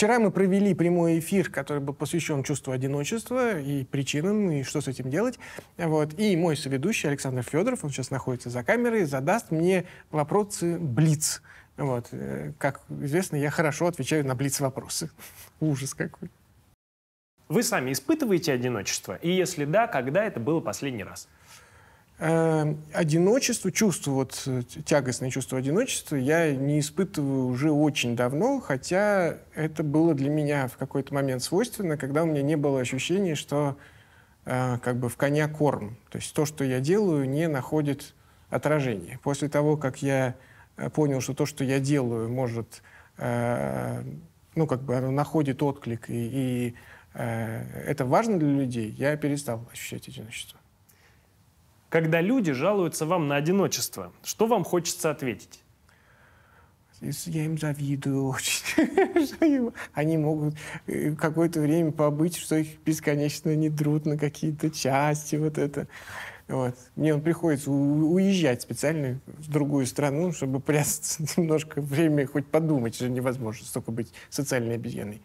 Вчера мы провели прямой эфир, который был посвящен чувству одиночества и причинам, и что с этим делать. Вот. И мой соведущий Александр Федоров, он сейчас находится за камерой, задаст мне вопросы Блиц. Вот. Э, как известно, я хорошо отвечаю на Блиц-вопросы. Ужас какой. Вы сами испытываете одиночество? И если да, когда это было последний раз? Э, одиночество, чувство, вот э, тягостное чувство одиночества я не испытываю уже очень давно, хотя это было для меня в какой-то момент свойственно, когда у меня не было ощущения, что э, как бы в коня корм. То есть то, что я делаю, не находит отражения. После того, как я э, понял, что то, что я делаю, может, э, ну, как бы оно находит отклик, и, и э, это важно для людей, я перестал ощущать одиночество. Когда люди жалуются вам на одиночество, что вам хочется ответить? Я им завидую очень. Они могут э, какое-то время побыть, что их бесконечно не друт на какие-то части. Вот это. Вот. Мне приходится уезжать специально в другую страну, чтобы прятаться немножко время хоть подумать, что невозможно столько быть социальной обезьяной.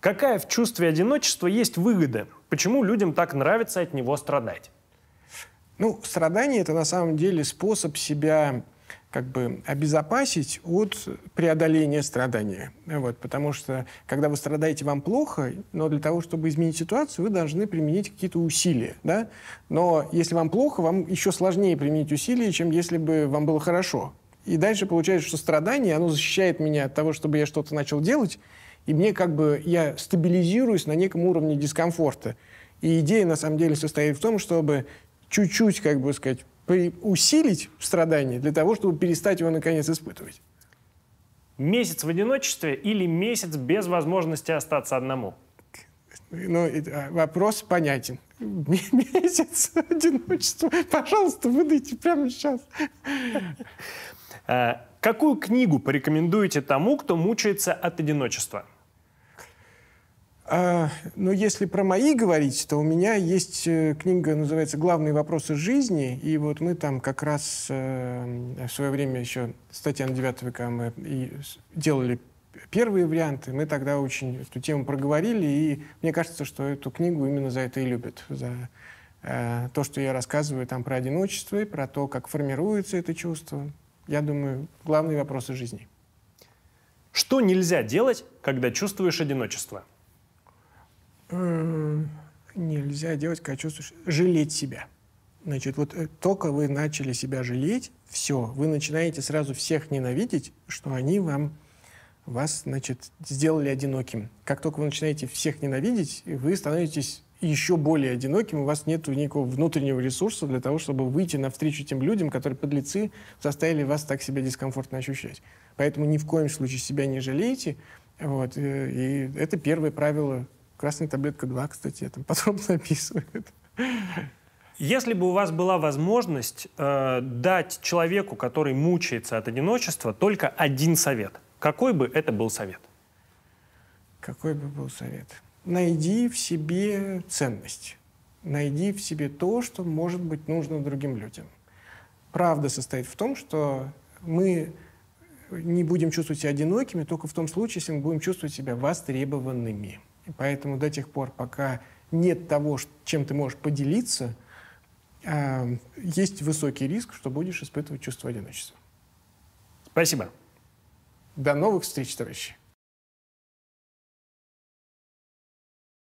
Какая в чувстве одиночества есть выгода? Почему людям так нравится от него страдать? Ну, страдание — это на самом деле способ себя как бы обезопасить от преодоления страдания. Вот, потому что, когда вы страдаете, вам плохо, но для того, чтобы изменить ситуацию, вы должны применить какие-то усилия. Да? Но если вам плохо, вам еще сложнее применить усилия, чем если бы вам было хорошо. И дальше получается, что страдание, оно защищает меня от того, чтобы я что-то начал делать, и мне как бы, я стабилизируюсь на неком уровне дискомфорта. И идея, на самом деле, состоит в том, чтобы чуть-чуть, как бы сказать, усилить страдание для того, чтобы перестать его наконец испытывать. Месяц в одиночестве или месяц без возможности остаться одному? Ну, а, вопрос понятен. Месяц одиночества. Пожалуйста, выдайте прямо сейчас. А, какую книгу порекомендуете тому, кто мучается от одиночества? А, но если про мои говорить, то у меня есть э, книга, называется «Главные вопросы жизни», и вот мы там как раз э, в свое время еще с Татьяной Девятовой, мы и делали первые варианты, мы тогда очень эту тему проговорили, и мне кажется, что эту книгу именно за это и любят, за э, то, что я рассказываю там про одиночество и про то, как формируется это чувство. Я думаю, главные вопросы жизни. Что нельзя делать, когда чувствуешь одиночество? Нельзя делать, когда чувствуешь, жалеть себя. Значит, вот э, только вы начали себя жалеть, все, вы начинаете сразу всех ненавидеть, что они вам вас, значит, сделали одиноким. Как только вы начинаете всех ненавидеть, вы становитесь еще более одиноким, у вас нет никакого внутреннего ресурса для того, чтобы выйти навстречу тем людям, которые подлецы заставили вас так себя дискомфортно ощущать. Поэтому ни в коем случае себя не жалейте. Вот, э, и это первое правило Красная таблетка 2, кстати, я там подробно описывает. Если бы у вас была возможность э, дать человеку, который мучается от одиночества, только один совет, какой бы это был совет? Какой бы был совет? Найди в себе ценность. Найди в себе то, что может быть нужно другим людям. Правда состоит в том, что мы не будем чувствовать себя одинокими только в том случае, если мы будем чувствовать себя востребованными. И поэтому до тех пор, пока нет того, чем ты можешь поделиться, а, есть высокий риск, что будешь испытывать чувство одиночества. Спасибо. До новых встреч, товарищи.